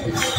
Thank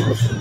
Jesus.